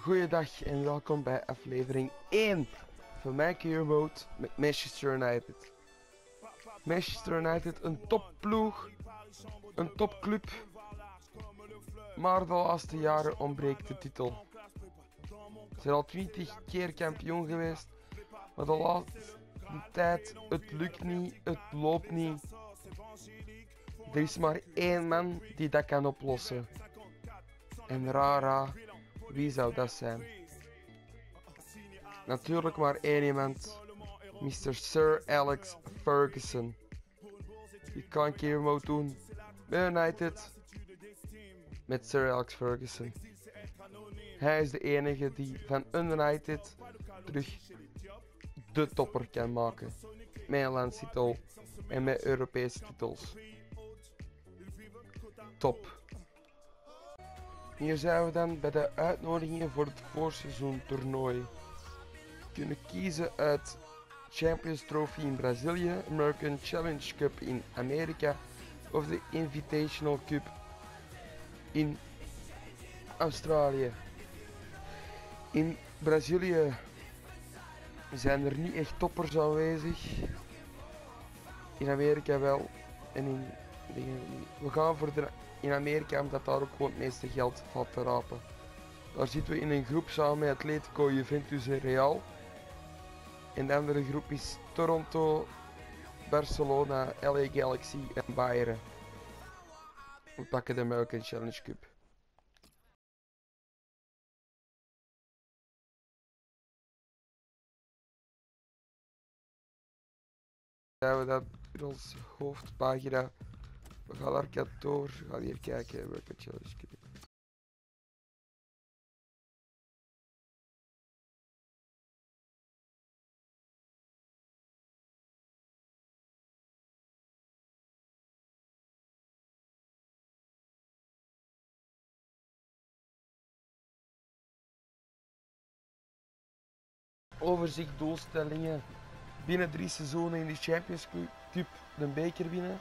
Goeiedag en welkom bij aflevering 1 van mijn Mode met Manchester United. Manchester United, een topploeg, een topclub, maar de laatste jaren ontbreekt de titel. Ze zijn al 20 keer kampioen geweest, maar de laatste tijd, het lukt niet, het loopt niet. Er is maar één man die dat kan oplossen. En rara, wie zou dat zijn? Natuurlijk maar één iemand. Mr. Sir Alex Ferguson. Die kan een keer mode doen United. Met Sir Alex Ferguson. Hij is de enige die van United terug de topper kan maken. Met landstitel en met Europese titels. Top. Hier zijn we dan bij de uitnodigingen voor het voorseizoen toernooi. Kunnen kiezen uit Champions Trophy in Brazilië, American Challenge Cup in Amerika of de Invitational Cup in Australië. In Brazilië zijn er niet echt toppers aanwezig. In Amerika wel. En in. We gaan voor de in Amerika omdat daar ook gewoon het meeste geld valt te rapen. Daar zitten we in een groep samen met Atletico, Juventus en Real. En de andere groep is Toronto, Barcelona, LA Galaxy en Bayern. We pakken de American Challenge Cup. Zijn we dat in onze hoofdpagina. We gaan naar kantoor, we gaan hier kijken welke challenge cup. Overzicht doelstellingen. Binnen drie seizoenen in de Champions Cup de beker winnen.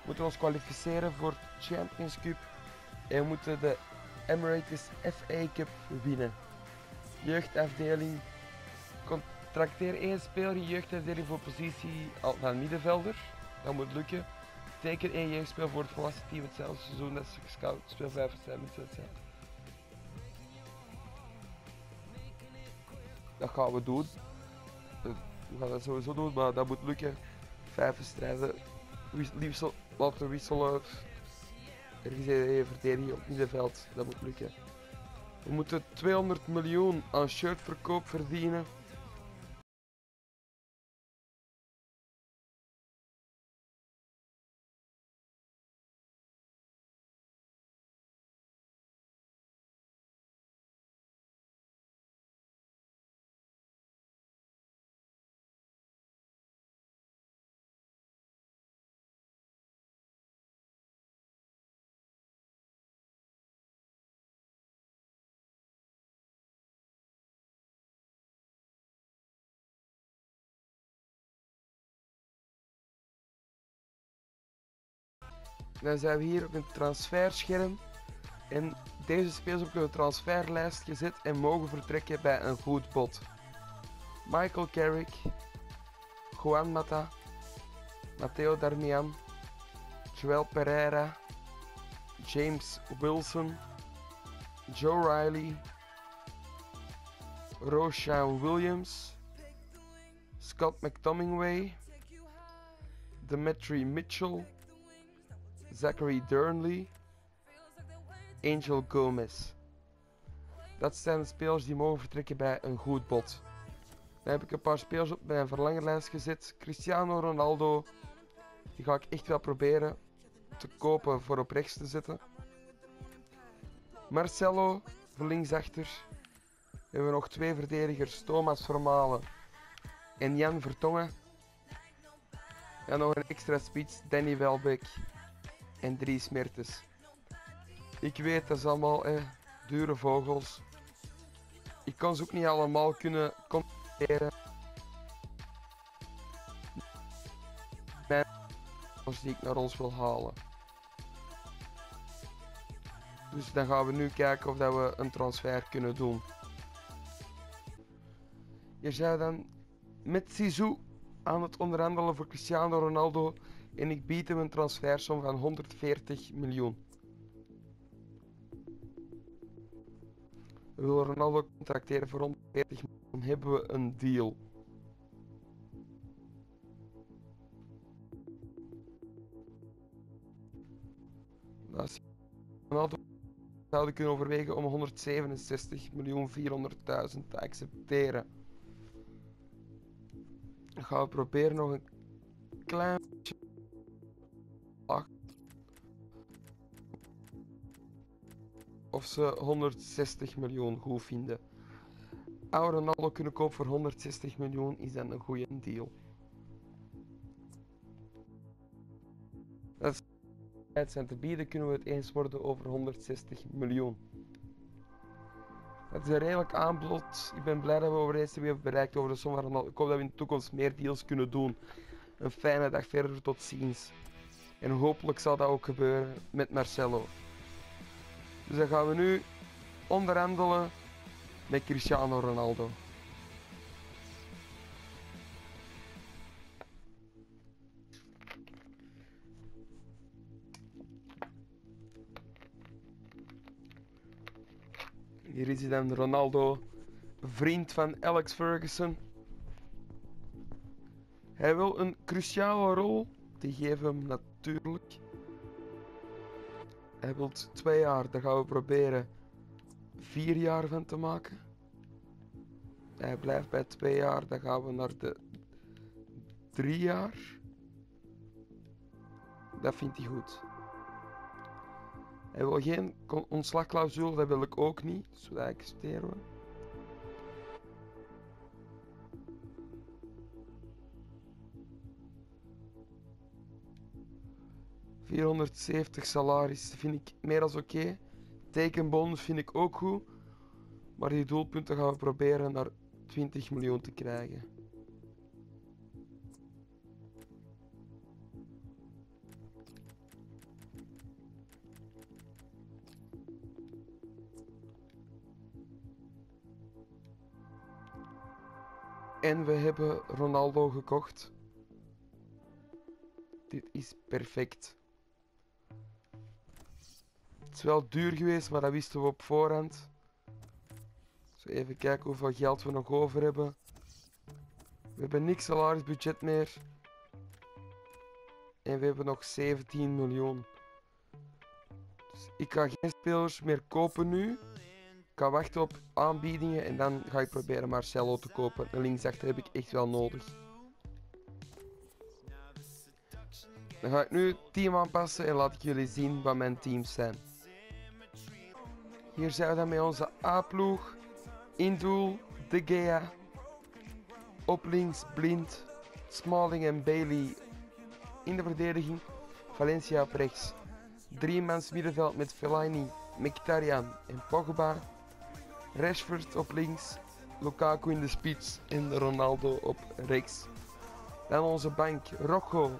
We moeten ons kwalificeren voor Champions Cup. En moeten de Emirates FA Cup winnen. Jeugdafdeling. Contracteer één speler in jeugdafdeling voor positie van middenvelder. Dat moet lukken. Teken één jeugdspeel voor het volwassen team hetzelfde seizoen dat ze gescout speel 5 zijn zijn. Dat gaan we doen. We gaan dat sowieso doen, maar dat moet lukken. Vijf strijden. We wisselen. Er is een verdediging op middenveld. Dat moet lukken. We moeten 200 miljoen aan shirtverkoop verdienen. Dan zijn we hier op een transferscherm. En deze spelers op de transferlijst gezet en mogen vertrekken bij een goed bod. Michael Carrick, Juan Mata, Matteo Darmian, Joel Pereira, James Wilson, Joe Riley, Roshan Williams, Scott McTominway, Dimitri Mitchell, Zachary Durnley, Angel Gomez. Dat zijn de spelers die mogen vertrekken bij een goed bod. Dan heb ik een paar spelers op mijn verlangenlijst gezet. Cristiano Ronaldo, die ga ik echt wel proberen te kopen voor op rechts te zetten. Marcelo, voor linksachter. We hebben nog twee verdedigers, Thomas Vermalen en Jan Vertongen. En nog een extra spits, Danny Welbeck en drie Mertens. Ik weet, dat is allemaal eh, dure vogels. Ik kan ze ook niet allemaal kunnen compenseren. die ik naar ons wil halen. Dus dan gaan we nu kijken of dat we een transfer kunnen doen. Je zou dan met Zizou aan het onderhandelen voor Cristiano Ronaldo en ik bied hem een transfersom van 140 miljoen. Willen Ronaldo contracteren voor 140 miljoen. Hebben we een deal? Als Ronaldo zouden kunnen overwegen om 167 miljoen 400.000 te accepteren. Dan gaan we proberen nog een klein beetje Of ze 160 miljoen goed vinden. Oude Ronaldo kunnen kopen voor 160 miljoen is dan een goede deal. Dat is zijn te bieden, kunnen we het eens worden over 160 miljoen. Het is een redelijk aanbod. Ik ben blij dat we overeenstemming hebben bereikt over de som van Ronaldo. Ik hoop dat we in de toekomst meer deals kunnen doen. Een fijne dag verder, tot ziens. En hopelijk zal dat ook gebeuren met Marcelo. Dus dan gaan we nu onderhandelen met Cristiano Ronaldo. Hier is hij dan, Ronaldo, vriend van Alex Ferguson. Hij wil een cruciale rol, die geven hem natuurlijk. Hij wil twee jaar, daar gaan we proberen vier jaar van te maken. Hij blijft bij twee jaar, dan gaan we naar de drie jaar. Dat vindt hij goed. Hij wil geen ontslagclausule, dat wil ik ook niet. Dus dat accepteren we. ...470 salaris vind ik meer dan oké. Okay. Tekenbonus vind ik ook goed. Maar die doelpunten gaan we proberen naar 20 miljoen te krijgen. En we hebben Ronaldo gekocht. Dit is perfect. Het is wel duur geweest, maar dat wisten we op voorhand. Even kijken hoeveel geld we nog over hebben. We hebben niks salarisbudget meer. En we hebben nog 17 miljoen. Dus ik ga geen spelers meer kopen nu ga wachten op aanbiedingen en dan ga ik proberen Marcelo te kopen. Een linksachter heb ik echt wel nodig. Dan ga ik nu het team aanpassen en laat ik jullie zien wat mijn teams zijn. Hier zijn we dan met onze A-ploeg. In doel, De Gea. Op links, Blind, Smalling en Bailey. In de verdediging, Valencia op rechts. Drie mans middenveld met Fellaini, Mkhitaryan en Pogba. Rashford op links, Lukaku in de spits en Ronaldo op rechts. Dan onze bank, Rocco,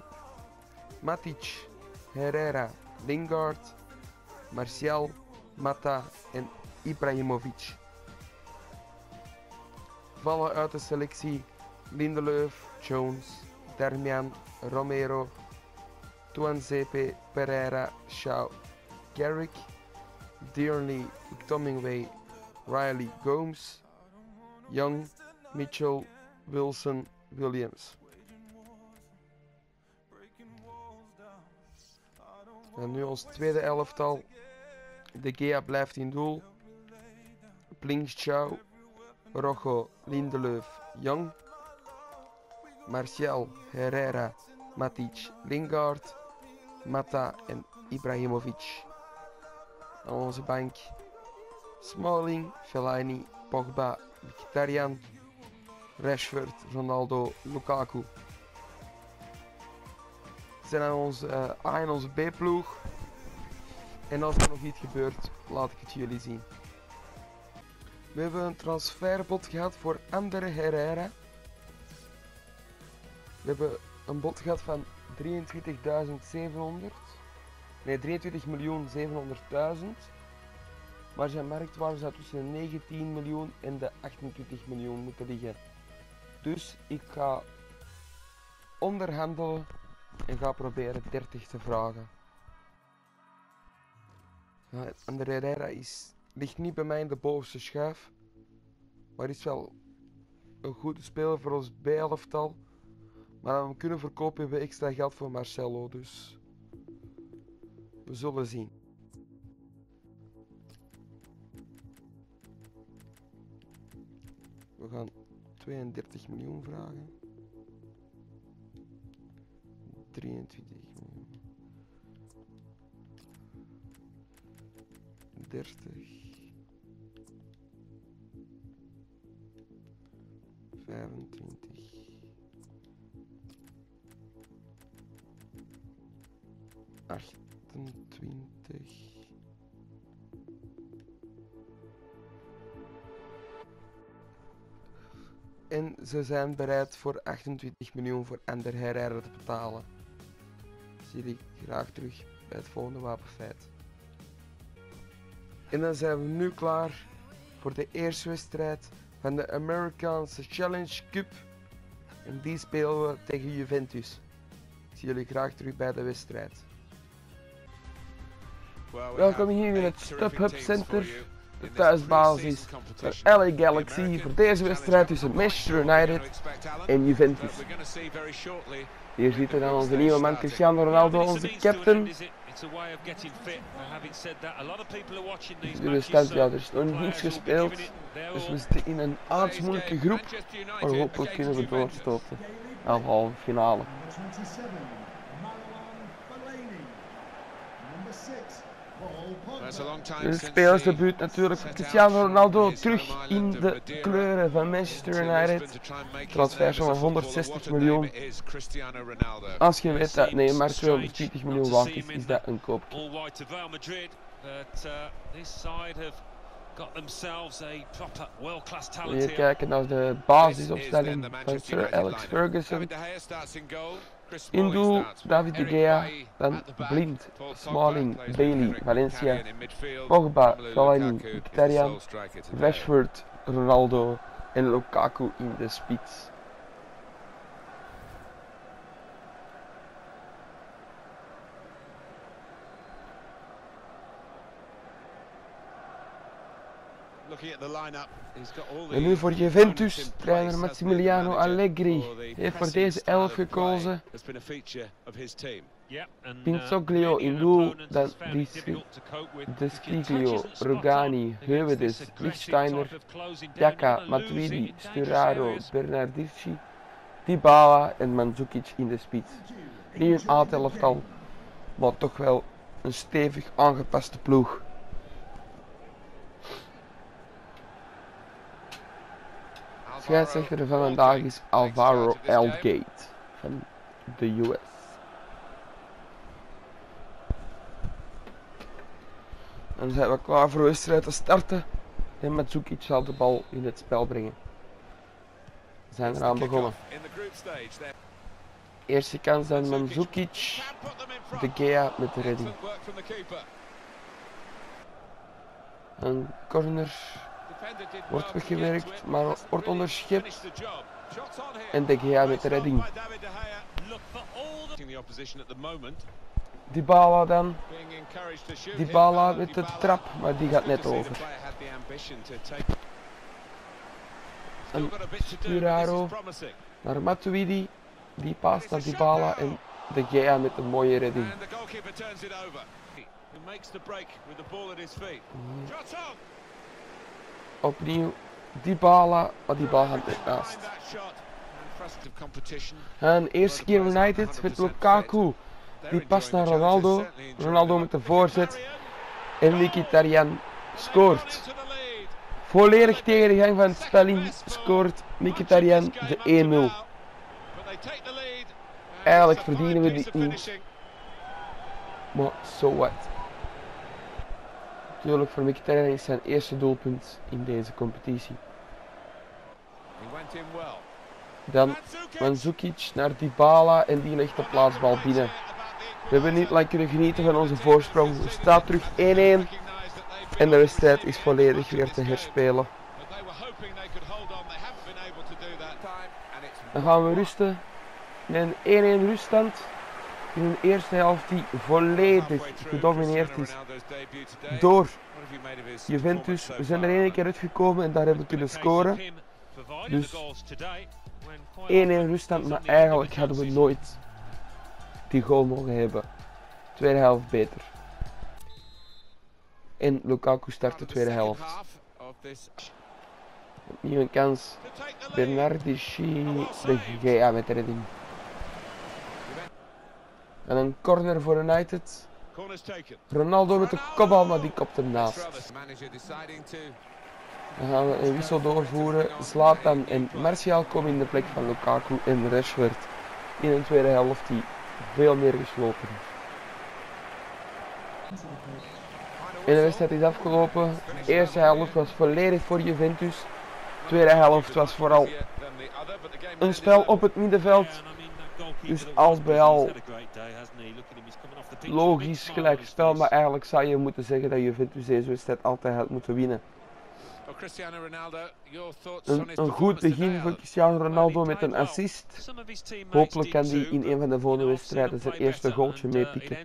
Matic, Herrera, Lingard, Martial, Mata en Ibrahimovic. Vallen uit de selectie Lindelöf, Jones, Darmian, Romero, Tuanzepe, Pereira, Shaw, Garrick, Dearly, Tomingway, Riley Gomes, Young, Mitchell, Wilson, Williams. En nu ons tweede elftal. De Gea blijft in doel. Blinkschau, Rojo, Lindelöf, Young. Martial, Herrera, Matic, Lingard, Mata en Ibrahimovic. Aan onze bank Smalling, Fellaini, Pogba, Mkhitaryan, Rashford, Ronaldo, Lukaku. Zijn aan onze uh, A en onze B-ploeg. En als er nog iets gebeurt, laat ik het jullie zien. We hebben een transferbod gehad voor Andere Herrera. We hebben een bod gehad van 23.700. Nee, 23.700.000. Maar zijn marktwaarde zou tussen de 19 miljoen en de 28 miljoen moeten liggen. Dus ik ga onderhandelen en ga proberen 30 te vragen. Ja, André Herrera is, ligt niet bij mij in de bovenste schuif. Maar is wel een goede speler voor ons B-elftal. Maar we kunnen verkopen hebben we extra geld voor Marcelo. Dus we zullen zien. We gaan 32 miljoen vragen. 23 miljoen. 30. 25. 28. En ze zijn bereid voor 28 miljoen voor Ander Herrera te betalen. Zie ik graag terug bij het volgende wapenfeit. En dan zijn we nu klaar voor de eerste wedstrijd van de Amerikaanse Challenge Cup. En die spelen we tegen Juventus. Ik zie jullie graag terug bij de wedstrijd. Welkom hier in het StubHub Center, de thuisbasis van LA Galaxy voor deze wedstrijd tussen Manchester United en Juventus. Hier zitten dan onze nieuwe man Cristiano Ronaldo, onze captain. De stand, ja, er is nog niets gespeeld, dus we zitten in een aardsmoeilijke groep, maar hopelijk kunnen we doorstoten naar de halve finale. De spelersdebuut natuurlijk. van Cristiano Ronaldo terug in de kleuren van Manchester United. Transfer van 160 miljoen. Als je weet dat Neymar 220 miljoen waard is, is dat een koop. Hier kijken naar de basisopstelling van Sir Alex Ferguson. In doel David de Gea, dan Blind, Smalling, Bailey, Valencia, Pogba, Fellaini, Mkhitaryan, Rashford, Ronaldo en Lukaku in de spits. En nu voor Juventus, trainer Massimiliano Allegri heeft voor deze elf gekozen. Pinzoglio in doel, dan Rogani, Heuvedes, Lichtsteiner, Jaka, Matuidi, Sturaro, Bernardeschi, Dybala en Mandzukic in de spits. Niet een A-elftal, maar toch wel een stevig aangepaste ploeg. Scheidsrechter van vandaag is Alvaro Eldgate van de US. Dan zijn we klaar voor de wedstrijd te starten. En Matsukic zal de bal in het spel brengen. We zijn eraan begonnen. Eerste kans aan Mandzukic. De Gea met de redding. Een corner wordt weggewerkt, maar wordt onderschept. En De Gea met de redding. Dybala dan. Dybala met de trap, maar die gaat net over. En Sturaro naar Matuidi. Die past naar Dybala en De Gea met een mooie redding. Opnieuw Dybala, maar die bal gaat net naast. En eerste keer United met Lukaku. Die past naar Ronaldo. Ronaldo met de voorzet. En Mkhitaryan scoort. Volledig tegen de gang van het spelling scoort Mkhitaryan de 1-0. Eigenlijk verdienen we dit niet. Maar so what. Natuurlijk voor Mkhitaryan is zijn eerste doelpunt in deze competitie. Dan Mandzukic naar Dybala en die legt de plaatsbal binnen. We hebben niet lang kunnen genieten van onze voorsprong. We staan terug 1-1 en de wedstrijd is volledig weer te herspelen. Dan gaan we rusten. Met een 1-1 ruststand. In een eerste helft die volledig gedomineerd is door Juventus. We zijn er één keer uitgekomen en daar hebben we kunnen scoren. Dus 1-1 ruststand, maar eigenlijk hadden we nooit die goal mogen hebben. Tweede helft beter. En Lukaku start de tweede helft. Opnieuw een kans. Bernardici de GA met redding. En een corner voor United. Ronaldo met de kopbal, maar die kopt hem naast. Dan gaan we een wissel doorvoeren. Zlatan en Martial komen in de plek van Lukaku en Rashford in een tweede helft die veel meer gesloten is. En de wedstrijd is afgelopen. De eerste helft was volledig voor Juventus. De tweede helft was vooral een spel op het middenveld. Dus als bij al logisch gelijk spel, maar eigenlijk zou je moeten zeggen dat Juventus deze wedstrijd altijd had moeten winnen. Een, een goed begin voor Cristiano Ronaldo met een assist. Hopelijk kan hij in een van de volgende wedstrijden zijn eerste goaltje meepikken.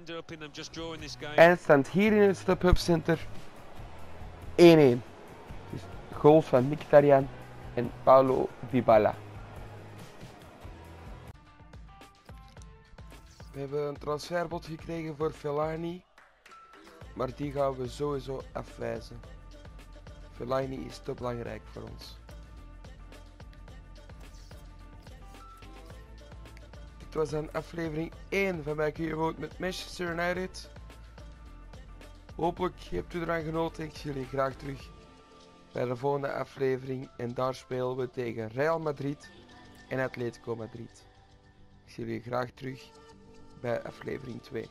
Eindstand hier in het Step Center 1-1. Dus goals van Mkhitaryan en Paulo Dybala. We hebben een transferbod gekregen voor Fellaini, maar die gaan we sowieso afwijzen. Fellaini is te belangrijk voor ons. Dit was een aflevering 1 van mijn met Manchester United. Hopelijk hebt u eraan genoten. Ik zie jullie graag terug bij de volgende aflevering. En daar spelen we tegen Real Madrid en Atletico Madrid. Ik zie jullie graag terug bij aflevering 2.